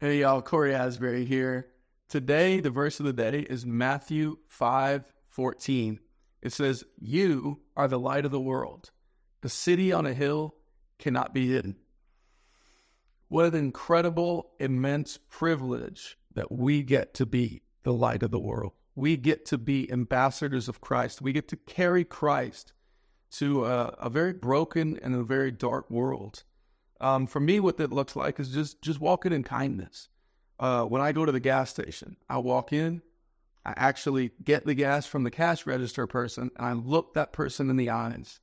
Hey, y'all, Cory Asbury here. Today, the verse of the day is Matthew 5 14. It says, You are the light of the world. The city on a hill cannot be hidden. What an incredible, immense privilege that we get to be the light of the world. We get to be ambassadors of Christ. We get to carry Christ to a, a very broken and a very dark world. Um, for me, what that looks like is just just walking in kindness. Uh, when I go to the gas station, I walk in, I actually get the gas from the cash register person, and I look that person in the eyes,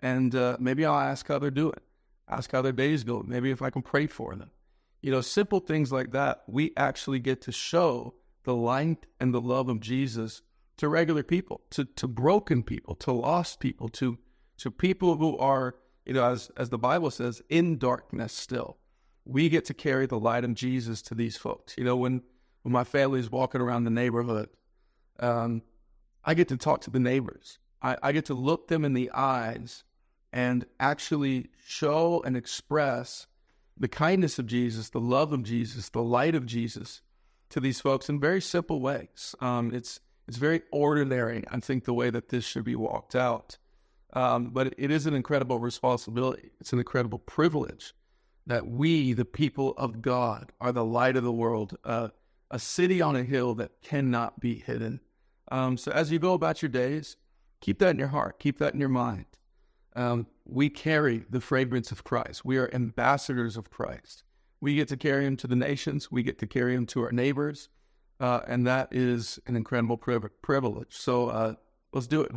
and uh, maybe I'll ask how they're doing, ask how their days go, maybe if I can pray for them. You know, simple things like that. We actually get to show the light and the love of Jesus to regular people, to to broken people, to lost people, to to people who are you know, as as the Bible says, in darkness still. We get to carry the light of Jesus to these folks. You know, when when my family is walking around the neighborhood, um, I get to talk to the neighbors. I, I get to look them in the eyes and actually show and express the kindness of Jesus, the love of Jesus, the light of Jesus to these folks in very simple ways. Um, it's it's very ordinary. I think the way that this should be walked out. Um, but it is an incredible responsibility. It's an incredible privilege that we, the people of God, are the light of the world, uh, a city on a hill that cannot be hidden. Um, so as you go about your days, keep that in your heart, keep that in your mind. Um, we carry the fragrance of Christ. We are ambassadors of Christ. We get to carry him to the nations. We get to carry him to our neighbors. Uh, and that is an incredible privilege. So uh, let's do it.